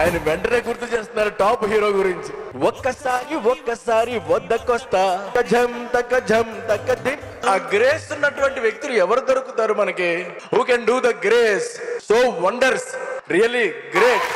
ఆయన వెంటనే గుర్తు చేస్తున్నారు టాప్ హీరో గురించి. ఒక్కసారి ఒక్కసారి వద్దకొస్తా. జం తక్క జం తక్క దిన్ ఆ గ్రేస్ ఉన్నటువంటి వ్యక్తులు ఎవరు దొరుకుతారు మనకి? Who can do the grace so wonders really great